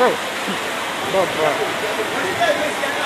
Ну, добре.